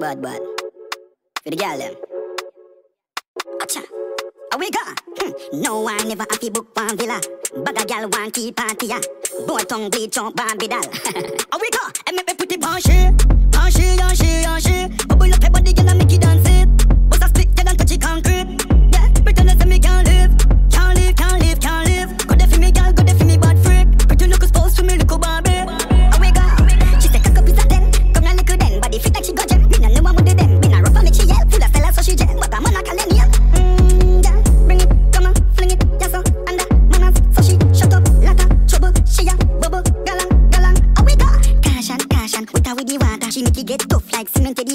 bad, bad. For the gal them. Acha. Away go. Hm. No one never happy book one villa. Bag a gal want keep party ya. Boy tongue bleach on Barbie doll. Away go. And me put the bon shit. like cement